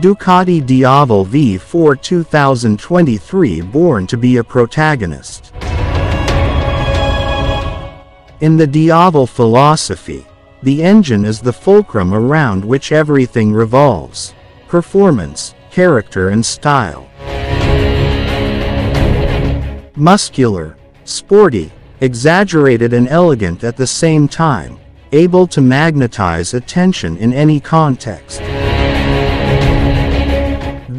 Ducati Diavel V4 2023 born to be a protagonist. In the Diavel philosophy, the engine is the fulcrum around which everything revolves. Performance, character and style. Muscular, sporty, exaggerated and elegant at the same time, able to magnetize attention in any context.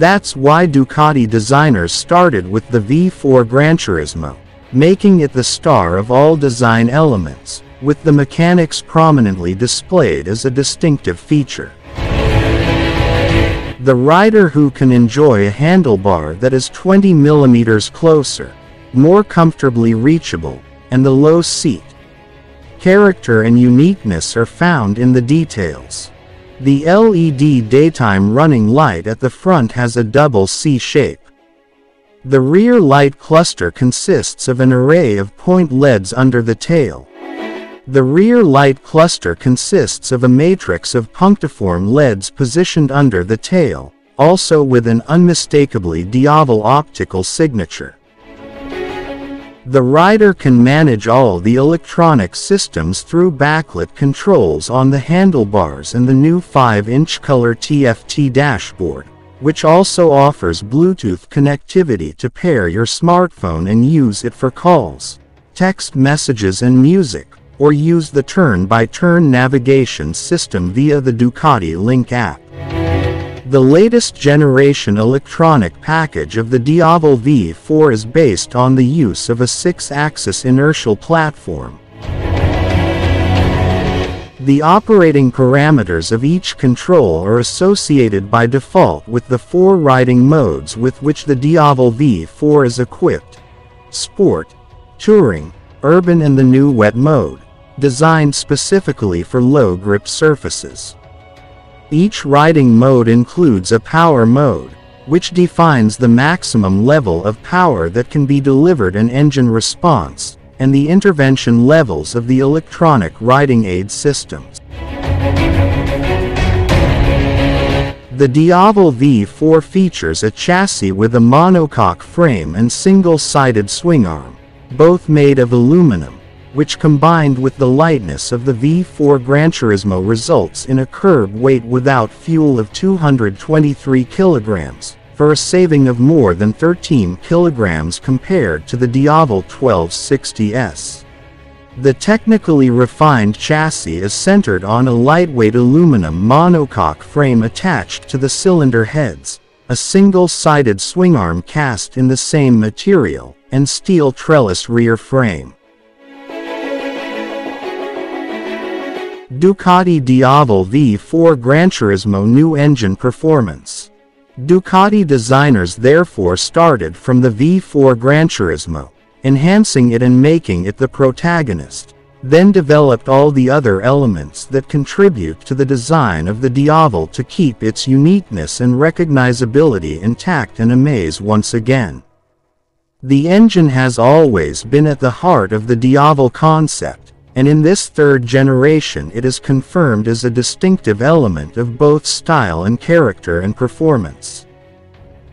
That's why Ducati designers started with the V4 Gran Turismo, making it the star of all design elements, with the mechanics prominently displayed as a distinctive feature. The rider who can enjoy a handlebar that is 20 millimeters closer, more comfortably reachable, and the low seat. Character and uniqueness are found in the details. The LED daytime running light at the front has a double C shape. The rear light cluster consists of an array of point LEDs under the tail. The rear light cluster consists of a matrix of punctiform LEDs positioned under the tail, also with an unmistakably Diavel optical signature. The rider can manage all the electronic systems through backlit controls on the handlebars and the new 5-inch color TFT dashboard, which also offers Bluetooth connectivity to pair your smartphone and use it for calls, text messages and music, or use the turn-by-turn -turn navigation system via the Ducati Link app. The latest generation electronic package of the Diavel V4 is based on the use of a 6-axis inertial platform. The operating parameters of each control are associated by default with the four riding modes with which the Diavel V4 is equipped. Sport, Touring, Urban and the new Wet mode, designed specifically for low grip surfaces. Each riding mode includes a power mode, which defines the maximum level of power that can be delivered and engine response, and the intervention levels of the electronic riding aid systems. The Diavel V4 features a chassis with a monocoque frame and single-sided swing arm, both made of aluminum, which combined with the lightness of the V4 Gran Turismo results in a curb weight without fuel of 223 kilograms, for a saving of more than 13 kilograms compared to the Diavel 1260S. The technically refined chassis is centered on a lightweight aluminum monocoque frame attached to the cylinder heads, a single-sided swingarm cast in the same material, and steel trellis rear frame. Ducati Diavel V4 Gran Turismo new engine performance. Ducati designers therefore started from the V4 Gran Turismo, enhancing it and making it the protagonist, then developed all the other elements that contribute to the design of the Diavel to keep its uniqueness and recognizability intact and amaze once again. The engine has always been at the heart of the Diavel concept, and in this third generation it is confirmed as a distinctive element of both style and character and performance.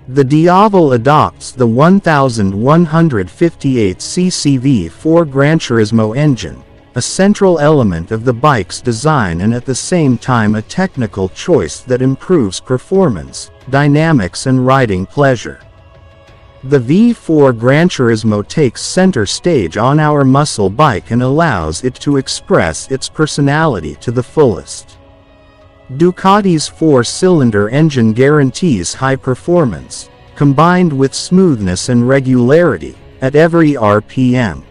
The Diavel adopts the 1158cc V4 Gran Turismo engine, a central element of the bike's design and at the same time a technical choice that improves performance, dynamics and riding pleasure. The V4 Gran Turismo takes center stage on our muscle bike and allows it to express its personality to the fullest. Ducati's four-cylinder engine guarantees high performance, combined with smoothness and regularity, at every RPM.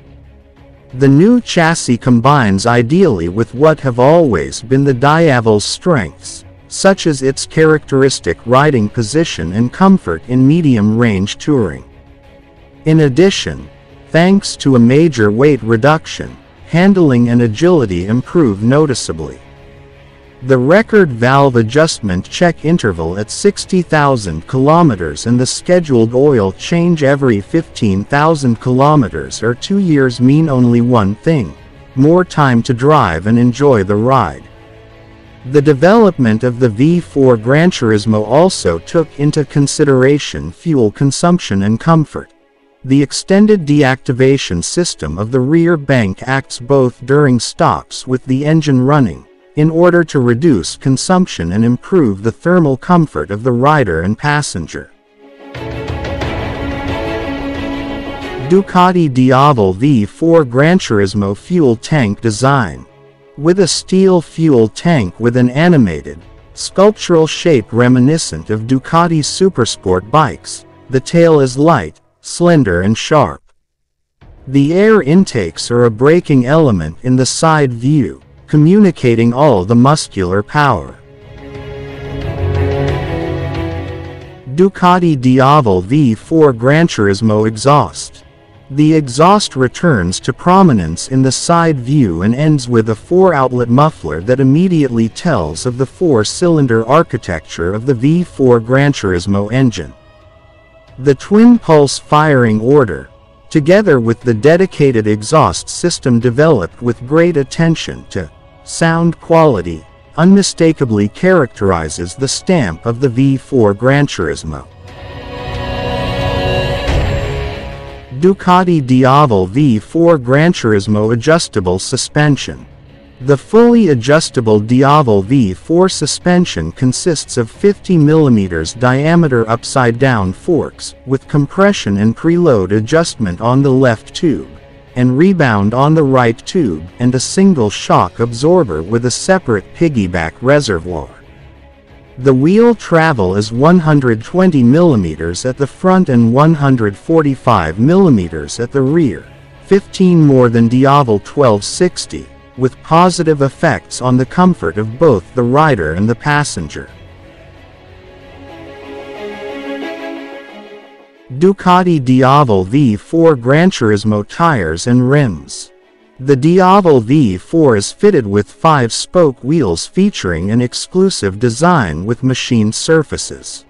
The new chassis combines ideally with what have always been the Diavel's strengths, such as its characteristic riding position and comfort in medium-range touring. In addition, thanks to a major weight reduction, handling and agility improve noticeably. The record valve adjustment check interval at 60,000 kilometers and the scheduled oil change every 15,000 kilometers or two years mean only one thing, more time to drive and enjoy the ride. The development of the V4 Gran Turismo also took into consideration fuel consumption and comfort. The extended deactivation system of the rear bank acts both during stops with the engine running, in order to reduce consumption and improve the thermal comfort of the rider and passenger. Ducati Diavel V4 Gran Turismo fuel tank design with a steel fuel tank with an animated, sculptural shape reminiscent of Ducati Supersport bikes, the tail is light, slender and sharp. The air intakes are a breaking element in the side view, communicating all the muscular power. Ducati Diavel V4 Gran Turismo exhaust. The exhaust returns to prominence in the side view and ends with a four-outlet muffler that immediately tells of the four-cylinder architecture of the V4 Gran Turismo engine. The twin-pulse firing order, together with the dedicated exhaust system developed with great attention to sound quality, unmistakably characterizes the stamp of the V4 Gran Turismo. Ducati Diavel V4 Gran Turismo Adjustable Suspension. The fully adjustable Diavel V4 suspension consists of 50mm diameter upside-down forks, with compression and preload adjustment on the left tube, and rebound on the right tube, and a single shock absorber with a separate piggyback reservoir. The wheel travel is 120 mm at the front and 145 mm at the rear, 15 more than Diavel 1260, with positive effects on the comfort of both the rider and the passenger. Ducati Diavel V4 Gran Turismo tires and rims. The Diavel V4 is fitted with 5-spoke wheels featuring an exclusive design with machined surfaces.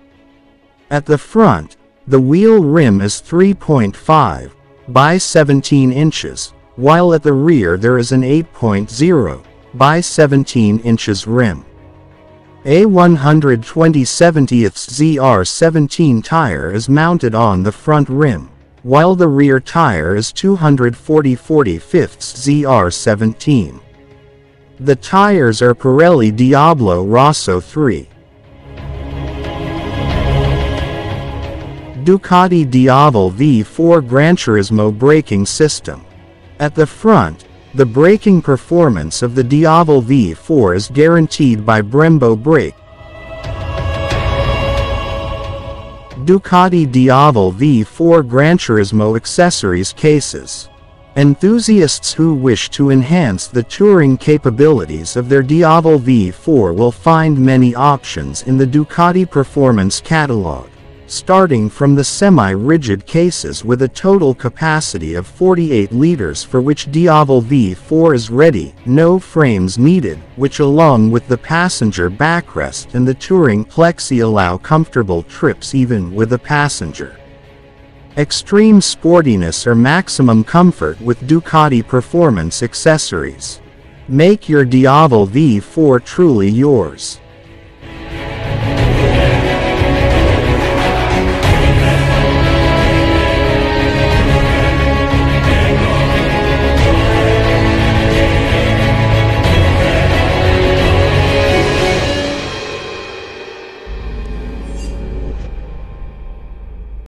At the front, the wheel rim is 3.5 by 17 inches, while at the rear there is an 8.0 by 17 inches rim. A 120 70ths ZR17 tire is mounted on the front rim while the rear tire is 240 45 ZR17. The tires are Pirelli Diablo Rosso 3. Ducati Diavel V4 Gran Turismo braking system. At the front, the braking performance of the Diavel V4 is guaranteed by Brembo brake, Ducati Diavel V4 Gran Turismo accessories cases. Enthusiasts who wish to enhance the touring capabilities of their Diavel V4 will find many options in the Ducati Performance catalog starting from the semi-rigid cases with a total capacity of 48 liters for which Diavel V4 is ready, no frames needed, which along with the passenger backrest and the touring plexi allow comfortable trips even with a passenger. Extreme sportiness or maximum comfort with Ducati performance accessories. Make your Diavel V4 truly yours.